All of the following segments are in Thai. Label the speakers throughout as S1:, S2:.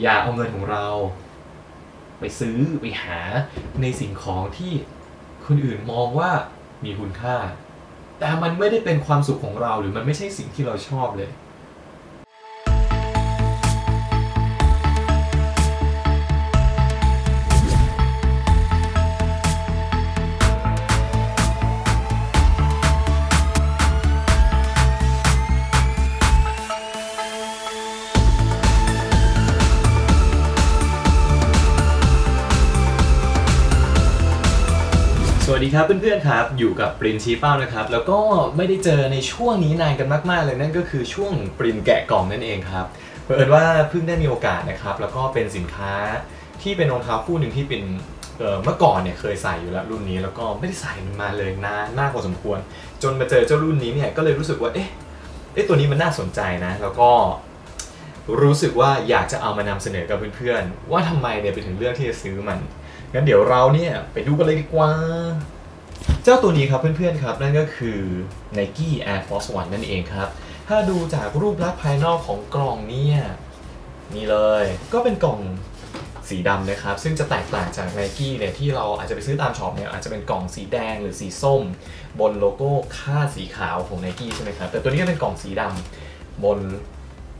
S1: อย่าเอาเงินของเรา ไปซื้อไปหาในสิ่งของที่คนอื่นมองว่ามีคุณค่า แต่มันไม่ได้เป็นความสุขของเราหรือมันไม่ใช่สิ่งที่เราชอบเลย วัสดีครับเพื่อนๆครับ อยู่กับปรินชีเป้านะครับ แล้วก็ไม่ได้เจอในช่วงนี้นานกันมากๆเลยนั่นก็คือช่วงปรินแกะกล่องนั่นเองครับเผอิญว่าเพิ่งได้มีโอกาสนะครับ แล้วก็เป็นสินค้าที่เป็นรองเท้าคู่หนึ่งที่เป็นเอ่อเมื่อก่อนเนี่ยเคยใส่อยู่แล้วรุ่นนี้ แล้วก็ไม่ได้ใส่มันมาเลยนานมากพอสมควร จนมาเจอเจ้ารุ่นนี้เนี่ยก็เลยรู้สึกว่าเอ๊ะเอ๊ะตัวนี้มันน่าสนใจนะ แล้วก็ รู้สึกว่าอยากจะเอามานำเสนอกับเพื่อนๆ ว่าทำไมเนี่ยไปถึงเลือกที่จะซื้อมันงั้นเดี๋ยวเราเนี่ยไปดูกันเลยดีกว่า เจ้าตัวนี้ครับเพื่อนๆครับ นั่นก็คือ Nike Air Force One นั่นเองครับ ถ้าดูจากรูปลักษณ์ภายนอกของกล่องเนี่ยนี่เลย ก็เป็นกล่องสีดำนะครับ ซึ่งจะแตกต่างจาก Nike เนี่ยที่เราอาจจะไปซื้อตามช็อปเนี่ยอาจจะเป็นกล่องสีแดงหรือสีส้ม บนโลโก้ค่าสีขาวของ Nike ใช่ไหมครับ แต่ตัวนี้ก็เป็นกล่องสีดำบน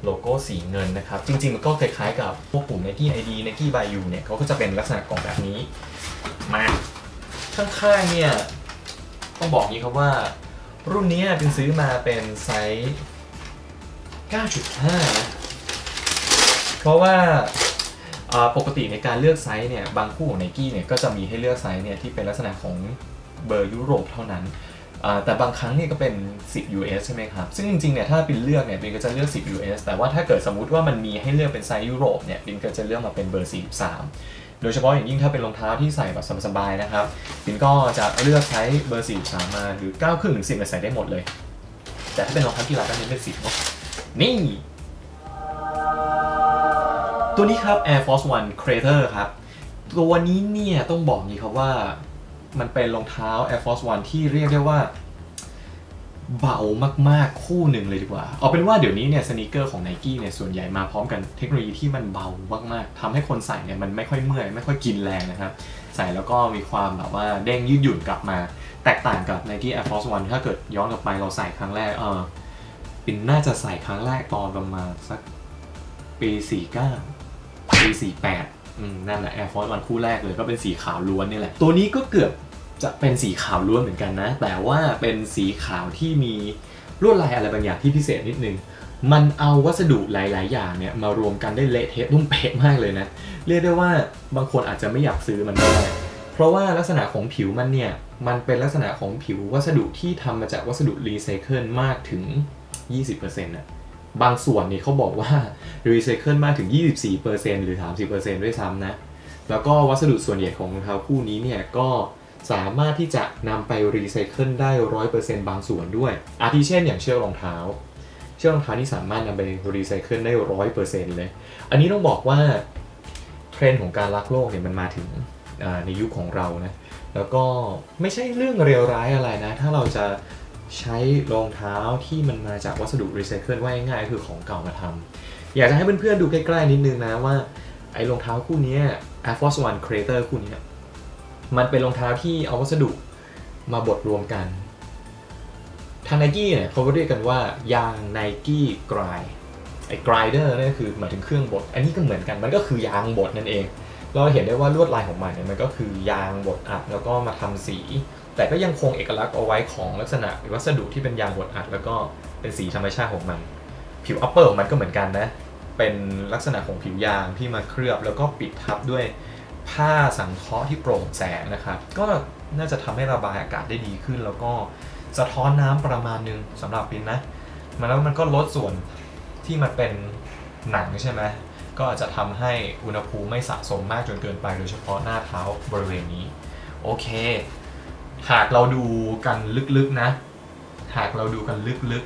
S1: โลโก้สีเงินนะครับ จริง ๆ มันก็คล้ายๆกับพวกกลุ่ม Nike ID Nike by You เนี่ยเขาก็จะเป็นลักษณะกล่องแบบนี้ มาข้างๆเนี่ยต้องบอกงี้ครับว่า รุ่นนี้เป็นซื้อมาเป็นไซส์ 9.5 นะ เพราะว่าปกติในการเลือกไซส์เนี่ยบางคู่ของ Nike เนี่ยก็จะมีให้เลือกไซส์เนี่ยที่เป็นลักษณะของเบอร์ยุโรปเท่านั้น แต่บางครั้งนี่ก็เป็น 10 US ใช่ไหมครับ ซึ่งจริงๆ เนี่ยถ้าปินเลือกเนี่ยปินก็จะเลือก 10 US แต่ว่าถ้าเกิดสมมุติว่ามันมีให้เลือกเป็นไซส์ยุโรปเนี่ยปินก็จะเลือกมาเป็นเบอร์ 43 โดยเฉพาะอย่างยิ่งถ้าเป็นรองเท้าที่ใส่แบบสบายๆ นะครับปินก็จะเลือกใช้เบอร์ 43 มาหรือ9ครึ่งถึง10เนี่ยใส่ได้หมดเลย แต่ถ้าเป็นรองเท้ากีฬาก็เน้นเป็น10เนาะนี่ ตัวนี้ครับ Air Force One Crater ครับ ตัวนี้เนี่ยต้องบอกนี้ครับว่า มันเป็นรองเท้า Air Force One ที่เรียกได้ว่า เบามากๆ คู่หนึ่งเลยดีกว่า เอาเป็นว่าเดี๋ยวนี้เนี่ยสนีกเกอร์ของ Nike เนี่ยส่วนใหญ่มาพร้อมกันเทคโนโลยีที่มันเบามากๆทำให้คนใส่เนี่ยมันไม่ค่อยเมื่อย ไม่ค่อยกินแรงนะครับ ใส่แล้วก็มีความแบบว่าเด้งยืดหยุ่นกลับมา แตกต่างกับ Nike Air Force One ถ้าเกิดย้อนกลับไปเราใส่ครั้งแรกเออปินน่าจะใส่ครั้งแรกตอนประมาณสักปี49ปี48 นั่นแหละ Air Force One คู่แรกเลยก็เป็นสีขาวล้วนนี่แหละ ตัวนี้ก็เกือบจะเป็นสีขาวล้วนเหมือนกันนะ แต่ว่าเป็นสีขาวที่มีลวดลายอะไรบางอย่างที่พิเศษนิดนึง มันเอาวัสดุหลาย ๆ อย่างเนี่ยมารวมกันได้เละเทะนุ่มเป๊ะมากเลยนะ เรียกได้ว่าบางคนอาจจะไม่อยากซื้อมันก็ได้เพราะว่าลักษณะของผิวมันเนี่ยมันเป็นลักษณะของผิววัสดุที่ทำมาจากวัสดุรีไซเคิลมากถึง 20%นะ บางส่วนนี่เขาบอกว่ารีไซเคิลมากถึง 24%หรือ 30%ด้วยซ้ำนะ แล้วก็วัสดุส่วนใหญ่ของรองเท้าคู่นี้เนี่ยก็สามารถที่จะนำไปรีไซเคิลได้ 100%บางส่วนด้วย อาทิเช่นอย่างเชือกรองเท้า เชือกรองเท้าที่สามารถนำไปรีไซเคิลได้ 100%เลย อันนี้ต้องบอกว่าเทรนด์ของการรักโลกเนี่ยมันมาถึงในยุคของเรานะ แล้วก็ไม่ใช่เรื่องเลวร้ายอะไรนะ ถ้าเราจะ ใช้รองเท้าที่มันมาจากวัสดุรีไซเคิลว่าง่ายๆคือของเก่ามาทำอยากจะให้เพื่อนๆดูใกล้ๆนิดนึงนะว่าไอ้รองเท้าคู่นี้ Air Force One Crater คู่เนี้ยมันเป็นรองเท้าที่เอาวัสดุมาบดรวมกัน ทาง Nike เนี่ยเขาเรียกกันว่ายาง Nike Grind ไอ้ grinder เนี่คือหมายถึงเครื่องบด อันนี้ก็เหมือนกันมันก็คือยางบดนั่นเอง เราเห็นได้ว่าลวดลายของมันเนี่ยมันก็คือยางบดอัดแล้วก็มาทำสี แต่ก็ยังคงเอกลักษณ์เอาไว้ของลักษณะวัสดุที่เป็นยางบดอัด แล้วก็เป็นสีธรรมชาติของมัน ผิว upper ของมันก็เหมือนกันนะ เป็นลักษณะของผิวยางที่มาเคลือบแล้วก็ปิดทับด้วยผ้าสังเคราะห์ที่โปร่งแสงนะครับ ก็น่าจะทำให้ระบายอากาศได้ดีขึ้น แล้วก็สะท้อนน้ำประมาณนึงสำหรับปินนะมันแล้วมันก็ลดส่วนที่มันเป็นหนังใช่ไหมก็อาจจะทำให้อุณหภูมิไม่สะสมมากจนเกินไป โดยเฉพาะหน้าเท้าบริเวณนี้ โอเค หากเราดูกันลึกๆนะ หากเราดูกันลึก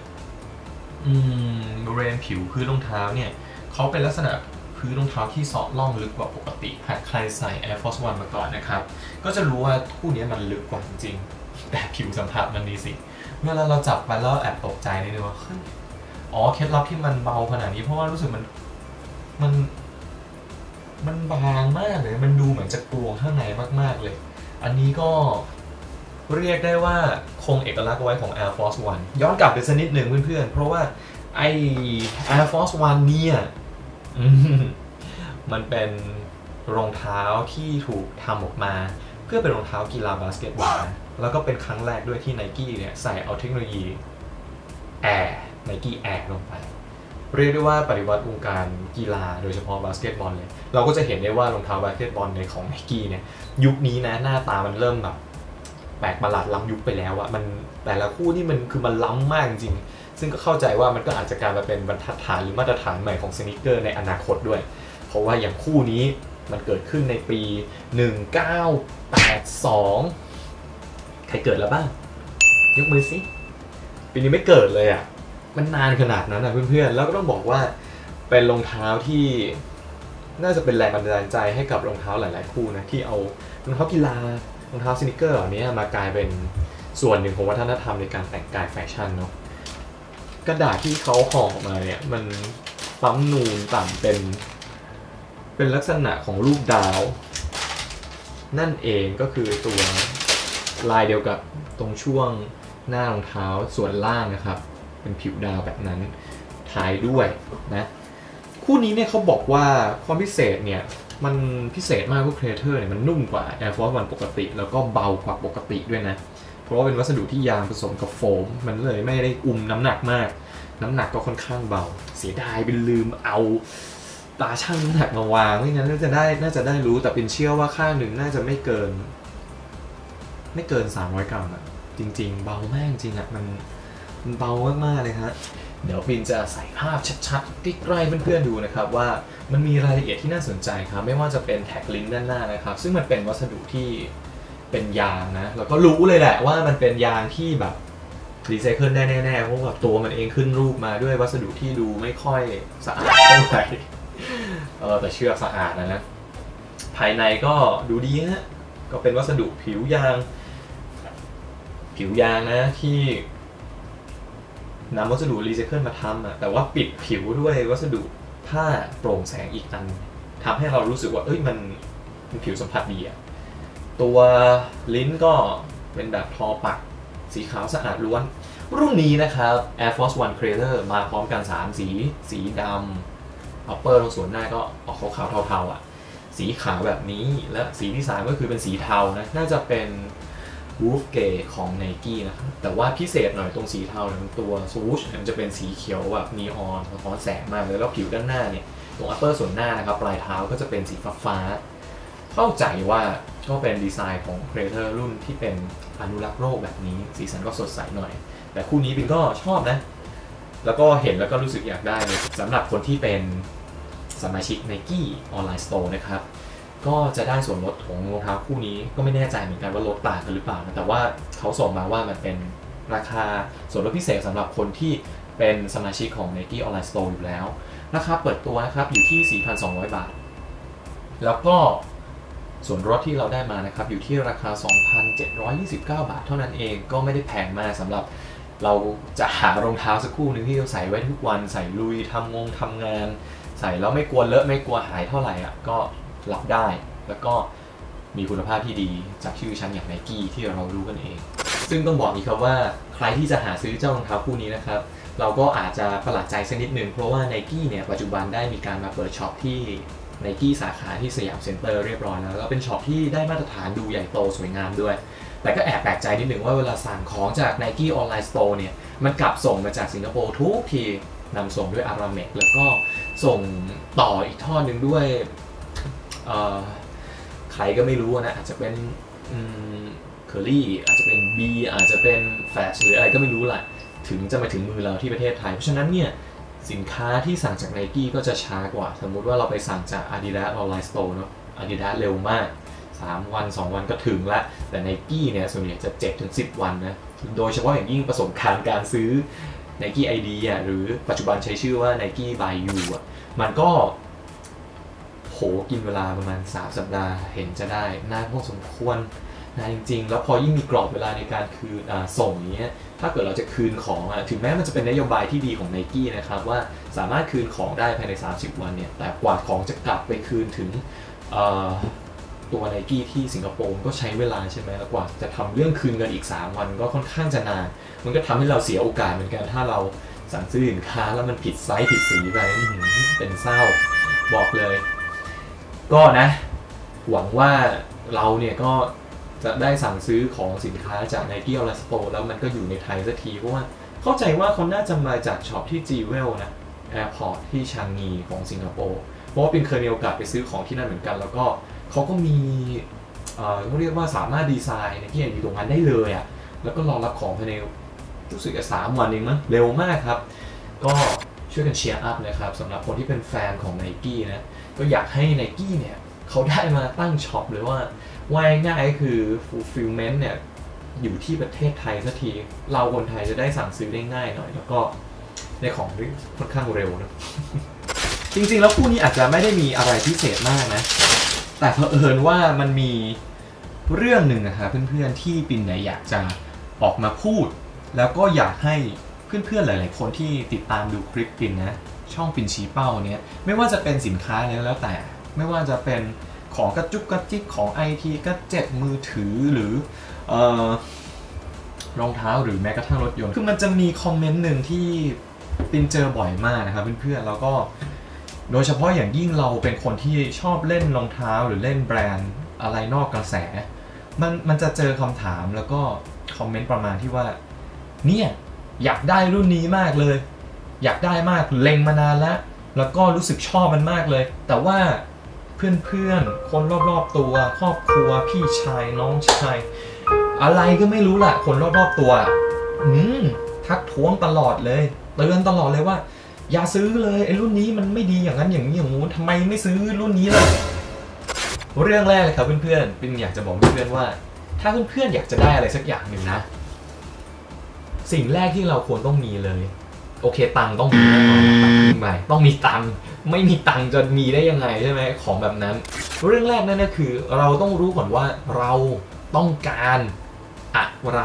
S1: ๆอืมบริเวณผิวพื้นรองเท้าเนี่ยเขาเป็นลักษณะพื้นรองเท้าที่ซาะล่องลึกกว่าปกติ หากใครใส่ Air Force One มาก่อนนะครับ ก็จะรู้ว่าคู่นี้มันลึกกว่าจริงๆ แต่ผิวสัมผัสมันดีสิ เวลาเราจับไปแล้วแอบตกใจนิดนึงว่าอ๋อ เคล็ดลับที่มันเบาขนาดนี้เพราะว่ารู้สึกมันมันมันบางมากเลย มันดูเหมือนจะกลวงข้างในมาก ๆเลย อันนี้ก็ เรียกได้ว่าคงเอกลักษณ์ไว้ของ Air Force One ย้อนกลับไปสักนิดหนึ่งเพื่อนๆ เพราะว่าไอ Air Force One เนี่ยอืมมันเป็นรองเท้าที่ถูกทำออกมา เพื่อเป็นรองเท้ากีฬาบาสเกตบอลแล้วก็เป็นครั้งแรกด้วยที่ Nike เนี่ยใส่เอาเทคโนโลยี Air Nike Air ลงไปเรียกได้ว่าปฏิวัติวงการกีฬาโดยเฉพาะบาสเกตบอลเลย เราก็จะเห็นได้ว่ารองเท้าบาสเกตบอลในของ Nike เนี่ย ยุคนี้นะหน้าตามันเริ่มแบบ ปลกประหลาดล้ำยุคไปแล้วอะมันแต่ละคู่นี่มันคือมันล้ำมากจริงๆซึ่งก็เข้าใจว่ามันก็อาจจะกลารมาเป็นบรรทัดฐานหรือมาตรฐานใหม่ของสนิเกอร์ในอนาคตด้วย เพราะว่าอย่างคู่นี้มันเกิดขึ้นในปี 1982 ใครเกิดแล้วบ้าง ยกมือสิ ปีนี้ไม่เกิดเลยอะ มันนานขนาดนั้นนะเพื่อนๆ แล้วก็ต้องบอกว่าเป็นรองเท้าที่น่าจะเป็นแรงบันดาลใจให้กับรองเท้าหลาย ๆ คู่นะ ที่เอารองเท้ากีฬา รองเท้า sneaker เหล่านี้มากลายเป็นส่วนหนึ่งของวัฒนธรรมในการแต่งกายแฟชั่นเนาะกระดาษที่เขาห่อมาเนี่ยมันปั๊มนูนต่ำเป็น เป็นลักษณะของรูปดาว นั่นเองก็คือตัวลายเดียวกับตรงช่วงหน้ารองเท้าส่วนล่างนะครับ เป็นผิวดาวแบบนั้นท้ายด้วยนะ คู่นี้เนี่ยเขาบอกว่าความพิเศษเนี่ยมันพิเศษมากกว่เครเทอร์เนี่ยมันนุ่มกว่า Air Force One ปกติ แล้วก็เบากว่าปกติด้วยนะ เพราะว่าเป็นวัสดุที่ยางผสมกับโฟม มันเลยไม่ได้อุ้มน้ำหนักมาก น้ำหนักก็ค่อนข้างเบา เสียดายเป็นลืมเอาตาช่างน้ำหนักมาวางไม่งั้นน่าจะได้น่าจะได้รู้แต่เป็นเชื่อว่าข้างหนึ่งน่าจะไม่เกิน ไม่เกิน 300 กรัมอะจริง ๆ เบามากจริงอะมันมันเบามากๆเลยฮะ เดี๋ยวปินจะใส่ภาพชัดๆใกล้เพื่อนๆดูนะครับว่ามันมีรายละเอียดที่น่าสนใจครับไม่ว่าจะเป็นแท็กลิงก์ด้านหน้านะครับ ซึ่งมันเป็นวัสดุที่เป็นยางนะแล้วก็รู้เลยแหละว่ามันเป็นยางที่แบบรีไซเคิลได้แน่ๆเพราะว่าตัวมันเองขึ้นรูปมาด้วยวัสดุที่ดูไม่ค่อยสะอาดเท่าไหร่เออแต่เชือกสะอาดนะนะภายในก็ดูดีฮะก็เป็นวัสดุผิวยาง ผิวยางนะที่ นำวัสดุรีไซเคิลมาทำอะแต่ว่าปิดผิวด้วยวัสดุผ้าโปร่งแสงอีกอันทำให้เรารู้สึกว่าเอ้ยมันมันผิวสัมผัสดีอะตัวลิ้นก็เป็นแบบทอปัก สีขาวสะอาดล้วน รุ่นนี้นะครับ Air Force One Creator มาพร้อมกัน 3 สี สีดำ upper ตรงส่วนหน้าก็ออกขาวๆเทาๆอะ สีขาวแบบนี้และสีที่3ก็คือเป็นสีเทานะ น่าจะเป็น Wolf g a y ของ Nike นะครับแต่ว่าพิเศษหน่อยตรงสีเทาเนี่ยมันตัว swoosh มันจะเป็นสีเขียวแบบนีออนสะท้อนแสงมากเลยแล้วผิวด้านหน้าเนี่ยตรง upper ส่วนหน้านะครับปลายเท้าก็จะเป็นสีฟ้าๆเข้าใจว่าก็เป็นดีไซน์ของ Creator รุ่นที่เป็นอนุรักษ์โลกแบบนี้ สีสันก็สดใสหน่อย แต่คู่นี้ปินก็ชอบนะ แล้วก็เห็นแล้วก็รู้สึกอยากได้สำหรับคนที่เป็นสมาชิก Nike Online Store นะครับ ก็จะได้ส่วนลดของรองเท้าคู่นี้ก็ไม่แน่ใจเหมือนกันว่าลดต่างกันหรือเปล่านะแต่ว่าเขาส่งมาว่ามันเป็นราคาส่วนลดพิเศษสำหรับคนที่เป็นสมาชิกของ Nike Online Store อยู่แล้วราคาเปิดตัวนะครับอยู่ที่ 4,200 บาท แล้วก็ส่วนลดที่เราได้มานะครับอยู่ที่ราคา 2,729 บาท เท่านั้นเองก็ไม่ได้แพงมากสำหรับเราจะหารองเท้าสักคู่หนึ่งที่เราใส่ไว้ทุกวันใส่ลุยทำงงทำงาน ใส่แล้วไม่กลัวเลอะไม่กลัวหายเท่าไหร่อะก็ รับได้ แล้วก็มีคุณภาพที่ดีจากชื่อชั้นอย่างไนกี้ที่เรารู้กันเอง ซึ่งต้องบอกอีกครับว่าใครที่จะหาซื้อเจ้ารองเท้าคู่นี้นะครับ เราก็อาจจะประหลาดใจสักนิดหนึ่งเพราะว่าไนกี้เนี่ยปัจจุบันได้มีการมาเปิดช็อปที่ไนกี้สาขาที่สยามเซ็นเตอร์เรียบร้อยแล้วแล้วเป็นช็อปที่ได้มาตรฐานดูใหญ่โตสวยงามด้วย แต่ก็แอบแปลกใจนิดหนึ่งว่าเวลาสั่งของจาก Nike Online Store เนี่ย มันกลับส่งมาจากสิงคโปร์ทุกทีนำส่งด้วยอาราเมกแล้วก็ส่งต่ออีกทอดหนึ่งด้วย ใครก็ไม่รู้นะอาจจะเป็นเคอรี่อาจจะเป็น B อาจจะเป็นแฟชหรืออะไรก็ไม่รู้แหละถึงจะมาถึงมือเราที่ประเทศไทย เพราะฉะนั้นเนี่ยสินค้าที่สั่งจาก Nike ก็จะช้ากว่า สมมุติว่าเราไปสั่งจาก Adidas Online Store เนอะ Adidas เร็วมาก 3 วัน 2 วันก็ถึงละ แต่ Nike เนี่ยส่วนใหญ่จะ7ถึง10 วันนะ โดยเฉพาะอย่างยิ่งประสบการณ์การซื้อ Nike ID อะหรือปัจจุบันใช้ชื่อว่า Nike by You อะมันก็ กินเวลาประมาณ 3 สัปดาห์เห็นจะได้นานพอสมควรนานจริง ๆ แล้วพอยิ่งมีกรอบเวลาในการคืนส่งอย่างเงี้ยถ้าเกิดเราจะคืนของอะถึงแม้มันจะเป็นนโยบายที่ดีของ Nike นะครับว่าสามารถคืนของได้ภายใน 30 วันเนี่ยแต่กว่าของจะกลับไปคืนถึงตัวไนกี้ที่สิงคโปร์ก็ใช้เวลาใช่ไหมแล้วกว่าจะทำเรื่องคืนเงินอีก 3 วันก็ค่อนข้างจะนาน มันก็ทำให้เราเสียโอกาสเหมือนกันถ้าเราสั่งซื้อสินค้าแล้วมันผิดไซส์ผิดสีไปเป็นเศร้าบอกเลย ก็นะ หวังว่าเราเนี่ยก็จะได้สั่งซื้อของสินค้าจาก Nike o l a s p o แล้วมันก็อยู่ในไทยสักที เพราะว่าเข้าใจว่าเขาน่าจะมาจาก shop ที่ Jewel นะ Airport ที่ชางงีของสิงคโปร์เพราะว่าเป็นเคยมีโอกาสไปซื้อของที่นั่นเหมือนกัน แล้วก็เขาก็มีเอ่อเขาเรียกว่าสามารถดีไซน์ในที่อยู่ตรงนั้นได้เลยอะ่ะแล้วก็รอรับของภายในรู้สึกจะสามวันเองมั้งเร็วมากครับ ก็ช่วยกัน cheer up นะครับสำหรับคนที่เป็นแฟนของ Nike นะ ก็อยากให้ n i กี้เนี่ยเขาได้มาตั้ง shop หรือว่าว่ายง่ายคือ fulfillment เนี่ยอยู่ที่ประเทศไทยสักที เราคนไทยจะได้สั่งซื้อได้ง่ายหน่อย แล้วก็ได้ของที่ค่อนข้างเร็วนะจริงๆ แล้วคู่นี้อาจจะไม่ได้มีอะไรพิเศษมากนะ แต่เผอิญว่ามันมีเรื่องหนึ่งนะครับเพื่อนๆที่ปินเนี่ยอยากจะออกมาพูด แล้วก็อยากให้เพื่อนๆหลาย ๆ คนที่ติดตามดูคลิปปินนะ ช่องปินชีเป้าเนี่ยไม่ว่าจะเป็นสินค้าอะไรแล้วแต่ ไม่ว่าจะเป็นของกระจุกกระจิกของไอทีก็เจ็ตมือถือหรือออรองเท้าหรือแม้กระทั่งรถยนต์ คือมันจะมีคอมเมนต์หนึ่งที่ปินเจอบ่อยมากนะครับเพื่อนๆแล้วก็โดยเฉพาะอย่างยิ่งเราเป็นคนที่ชอบเล่นรองเท้าหรือเล่นแบรนด์อะไรนอกกระแส มันมันจะเจอคำถามแล้วก็คอมเมนต์ประมาณที่ว่า เนี่ย อยากได้รุ่นนี้มากเลย อยากได้มากเล็งมานานแล้ว แล้วก็รู้สึกชอบมันมากเลย แต่ว่าเพื่อนๆ คนรอบๆตัว ครอบครัวพี่ชายน้องชาย อะไรก็ไม่รู้แหละคนรอบๆตัว อืมทักท้วงตลอดเลยเตือนตลอดเลยว่า อย่าซื้อเลยไอ้รุ่นนี้มันไม่ดีอย่างนั้นอย่างนี้อย่างงู้นทำไมไม่ซื้อรุ่นนี้ล่ะเรื่องแรกเลยครับเพื่อนๆเป็นอยากจะบอกเพื่อนๆว่า ถ้าเพื่อนๆอยากจะได้อะไรสักอย่างหนึ่งนะ สิ่งแรกที่เราควรต้องมีเลย โอเคตังต้องมีแน่นอนตังมีไหมต้องมีตังไม่มีตังจะมีได้ยังไงใช่ไหมของแบบนั้น เรื่องแรกนั่นก็คือเราต้องรู้ก่อนว่าเราต้องการอะไร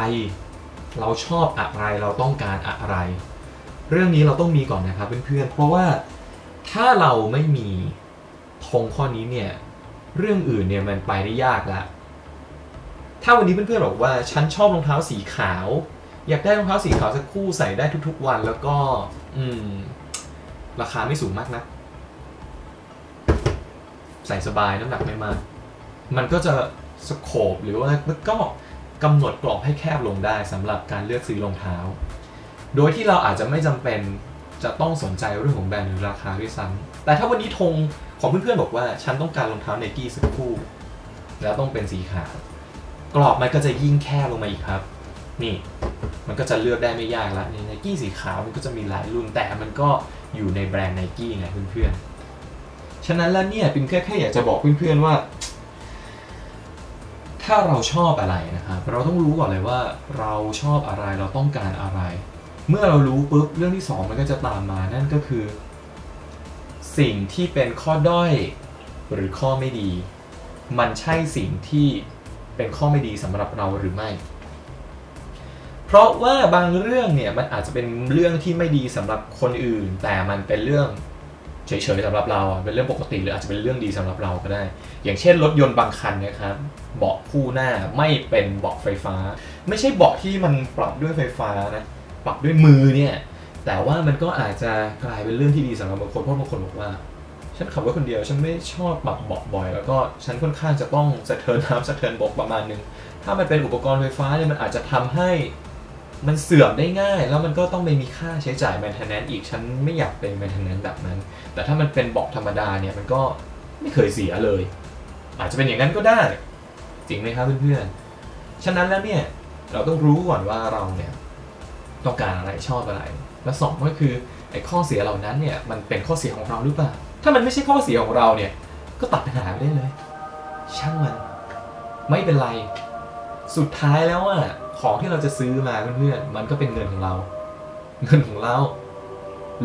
S1: เราชอบอะไรเราต้องการอะไร เรื่องนี้เราต้องมีก่อนนะครับเพื่อนๆเพราะว่าถ้าเราไม่มีธงข้อนี้เนี่ยเรื่องอื่นเนี่ยมันไปได้ยากละถ้าวันนี้เพื่อนๆบอกว่าฉันชอบรองเท้าสีขาว อยากได้รองเท้าสีขาวสักคู่ใส่ได้ทุกๆวันแล้วก็ อืม ราคาไม่สูงมากนะ ใส่สบายน้ำหนักไม่มาก มันก็จะสโคบหรือว่ามันก็กำหนดกรอบให้แคบลงได้สำหรับการเลือกซื้อรองเท้า โดยที่เราอาจจะไม่จำเป็นจะต้องสนใจเรื่องของแบรนด์หรือราคาด้วยซ้ำแต่ถ้าวันนี้ธงของเพื่อนๆบอกว่า ฉันต้องการรองเท้าไนกี้สักคู่ แล้วต้องเป็นสีขาวกรอบมันก็จะยิ่งแคบลงมาอีกครับ นี่มันก็จะเลือกได้ไม่ยากละไนกี้สีขาวมันก็จะมีหลายรุ่นแต่มันก็อยู่ในแบรนด์ไนกี้ไงเพื่อนๆ ฉะนั้นแล้วเนี่ยปินแค่แค่อยากจะบอกเพื่อนๆว่า ถ้าเราชอบอะไรนะครับเราต้องรู้ก่อนเลยว่าเราชอบอะไรเราต้องการอะไร เมื่อเรารู้ปุ๊บเรื่องที่สองมันก็จะตามมานั่นก็คือ สิ่งที่เป็นข้อด้อยหรือข้อไม่ดี มันใช่สิ่งที่เป็นข้อไม่ดีสำหรับเราหรือไม่ เพราะว่าบางเรื่องเนี่ยมันอาจจะเป็นเรื่องที่ไม่ดีสำหรับคนอื่น แต่มันเป็นเรื่องเฉยๆสำหรับเราเป็นเรื่องปกติหรืออาจจะเป็นเรื่องดีสำหรับเราก็ได้ อย่างเช่นรถยนต์บางคันนะครับเบาะคู่หน้าไม่เป็นเบาะไฟฟ้า ไม่ใช่เบาะที่มันปรับด้วยไฟฟ้านะปรับด้วยมือเนี่ยแต่ว่ามันก็อาจจะกลายเป็นเรื่องที่ดีสำหรับบางคนเพราะบางคนบอกว่าฉันขับรถคนเดียวฉันไม่ชอบปรับเบาะบ่อย แล้วก็ฉันค่อนข้างจะต้องสะเทินน้ำสะเทินบกประมาณนึงถ้ามันเป็นอุปกรณ์ไฟฟ้าเนี่ยมันอาจจะทำให้ มันเสื่อมได้ง่าย แล้วมันก็ต้องไปมีค่าใช้จ่าย maintenance อีกฉันไม่อยากเป็น maintenance แบบนั้น แต่ถ้ามันเป็นบาะธรรมดาเนี่ยมันก็ไม่เคยเสียเลย อาจจะเป็นอย่างนั้นก็ได้ จริงไหมครับเพื่อนๆ ฉะนั้นแล้วเนี่ยเราต้องรู้ก่อนว่าเราเนี่ยต้องการอะไรชอบอะไร และสองก็คือไอ้ข้อเสียเหล่านั้นเนี่ยมันเป็นข้อเสียของเราหรือเปล่า ถ้ามันไม่ใช่ข้อเสียของเราเนี่ยก็ตัดปัญหาไปได้เลย ช่างมัน ไม่เป็นไร สุดท้ายแล้วอะ ของที่เราจะซื้อมาเพื่อนๆมันก็เป็นเงินของเรา เงินของเรา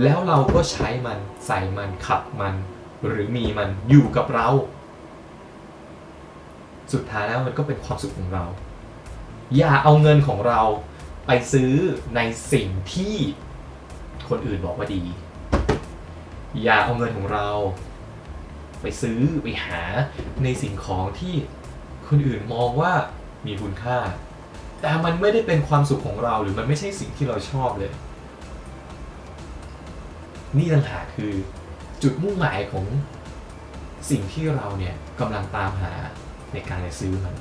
S1: แล้วเราก็ใช้มันใส่มันขับมัน หรือมีมันอยู่กับเรา สุดท้ายแล้วมันก็เป็นความสุขของเรา อย่าเอาเงินของเราไปซื้อในสิ่งที่คนอื่นบอกว่าดี อย่าเอาเงินของเรา ไปซื้อไปหาในสิ่งของที่คนอื่นมองว่ามีคุณค่า แต่มันไม่ได้เป็นความสุขของเราหรือมันไม่ใช่สิ่งที่เราชอบเลย นี่ต่างหากคือจุดมุ่งหมายของสิ่งที่เราเนี่ยกำลังตามหาในการจะซื้อมัน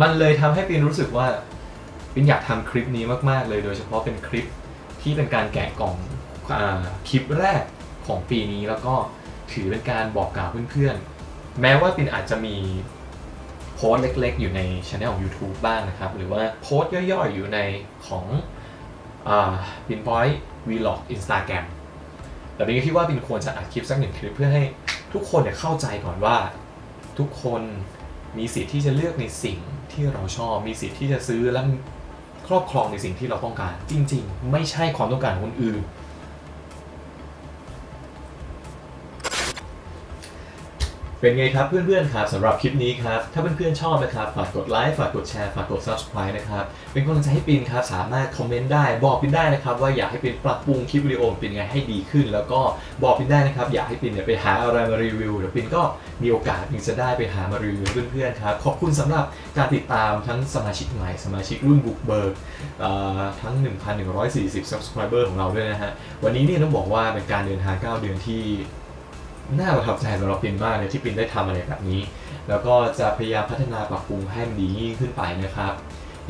S1: มันเลยทำให้ปินรู้สึกว่าปินอยากทำคลิปนี้มากๆเลย โดยเฉพาะเป็นคลิปที่เป็นการแกะกล่องอคลิปแรกของปีนี้แล้วก็ถือเป็นการบอกกล่าวเพื่อนๆ แม้ว่าปินอาจจะมี พสต์เล็กๆ อยู่ในช anel ของ YouTube บ้างนะครับ หรือว่าโพสต์ย่อยๆ อยู่ในของ Pinpoint Vlog Instagramแต่ปินก็คิดว่าปินควรจะอัดคลิปสักหนึ่งคลิปเพื่อให้ทุกคนเนี่ยเข้าใจก่อนว่า ทุกคนมีสิทธิ์ที่จะเลือกในสิ่งที่เราชอบ มีสิทธิ์ที่จะซื้อและครอบครองในสิ่งที่เราต้องการ จริง ๆ ไม่ใช่ความต้องการของคนอื่น เป็นไงครับเพื่อนๆครับสำหรับคลิปนี้ครับ ถ้าเพื่อนๆชอบนะครับ ฝากกดไลค์ฝากกดแชร์ฝากกด subscribe นะครับ เป็นกำลังใจให้ปินครับ สามารถคอมเมนต์ได้ บอกปินได้นะครับ ว่าอยากให้ปินปรับปรุงคลิปวิดีโอเป็นไงให้ดีขึ้น แล้วก็บอกปินได้นะครับ อยากให้ปินเนี่ยไปหาอะไรมารีวิวเดี๋ยวปินก็มีโอกาสปินจะได้ไปหามารีวิวเพื่อนๆครับขอบคุณสำหรับการติดตามทั้งสมาชิกใหม่สมาชิกรุ่นบุกเบิกทั้ง 1,140 subscriber ของเราด้วยนะฮะวันนี้เนี่ยต้องบอกว่าเป็นการเดินทาง 9 เดือนที่ น่าประทับใจสำหรับปินมากเลยที่ปินได้ทำอะไรแบบนี้ แล้วก็จะพยายามพัฒนาปรับปรุงให้มันดียิ่งขึ้นไปนะครับ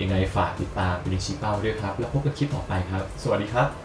S1: ยังไงฝากติดตามปินชิเป้าด้วยครับ แล้วพบกันคลิปต่อไปครับ สวัสดีครับ